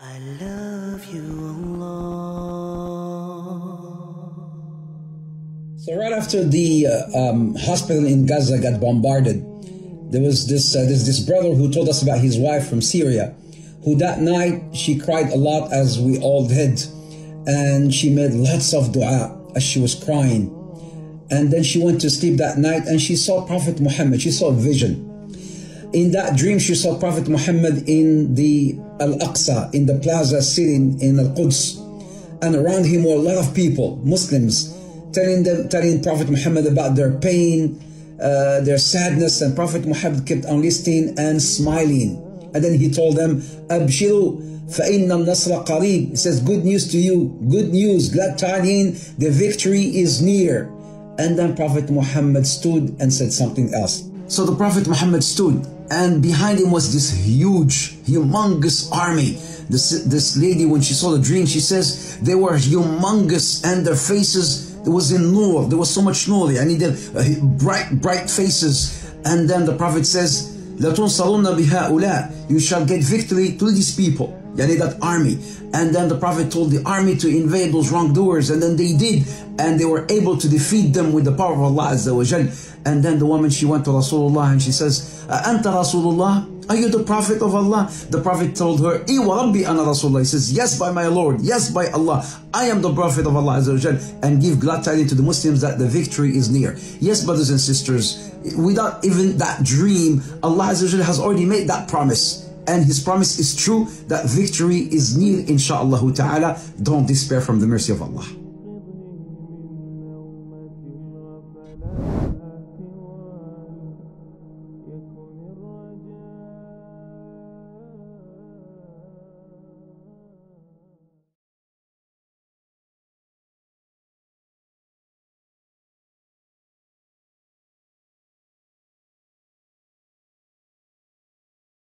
I love you, Allah. So right after the uh, um, hospital in Gaza got bombarded, there was this uh, there's this brother who told us about his wife from Syria, who that night she cried a lot as we all did, and she made lots of du'a as she was crying, and then she went to sleep that night and she saw Prophet Muhammad. She saw a vision In that dream, she saw Prophet Muhammad in the Al Aqsa, in the plaza sitting in Al Quds, and around him were a lot of people, Muslims, telling them, telling Prophet Muhammad about their pain, uh, their sadness, and Prophet Muhammad kept on listening and smiling. And then he told them, Abshiru, فَإِنَّ النَّصْرَ قَرِيبٌ He says, good news to you, good news, glad tidings, the victory is near. And then Prophet Muhammad stood and said something else. So the Prophet Muhammad stood, and behind him was this huge, humongous army. This, this lady, when she saw the dream, she says they were humongous and their faces there was in nur. There was so much nur. I needed uh, bright, bright faces. And then the Prophet says, You shall get victory to these people. Yani that army. And then the Prophet told the army to invade those wrongdoers, and then they did. And they were able to defeat them with the power of Allah Azza wa Jal. And then the woman, she went to Rasulullah and she says, Anta Rasulullah? Are you the Prophet of Allah? The Prophet told her, Rabbi ana Rasulullah. He says, Yes, by my Lord. Yes, by Allah. I am the Prophet of Allah Azza wa Jal. And give glad tidings to the Muslims that the victory is near. Yes, brothers and sisters, without even that dream, Allah Azza wa Jal has already made that promise and his promise is true that victory is near insha'Allah ta'ala. Don't despair from the mercy of Allah